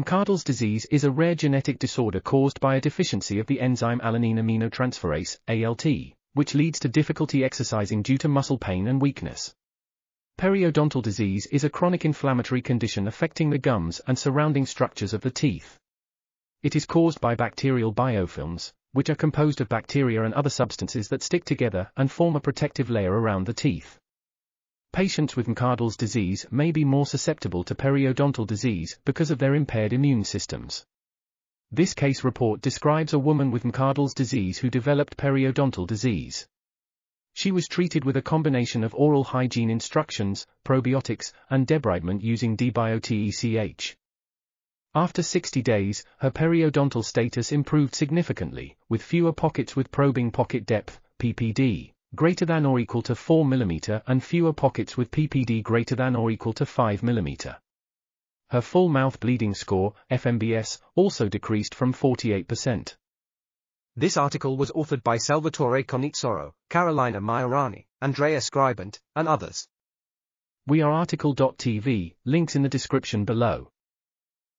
McArdle's disease is a rare genetic disorder caused by a deficiency of the enzyme alanine aminotransferase, ALT, which leads to difficulty exercising due to muscle pain and weakness. Periodontal disease is a chronic inflammatory condition affecting the gums and surrounding structures of the teeth. It is caused by bacterial biofilms, which are composed of bacteria and other substances that stick together and form a protective layer around the teeth. Patients with McArdle's disease may be more susceptible to periodontal disease because of their impaired immune systems. This case report describes a woman with McArdle's disease who developed periodontal disease. She was treated with a combination of oral hygiene instructions, probiotics, and debridement using DBIOTECH. After 60 days, her periodontal status improved significantly, with fewer pockets with probing pocket depth, PPD, greater than or equal to 4 mm and fewer pockets with PPD greater than or equal to 5 mm. Her full mouth bleeding score, FMBS, also decreased from 48%. This article was authored by Salvatore Cannizzaro, Carolina Maiorani, Andrea Scribante, and others. We are RTCL.TV, links in the description below.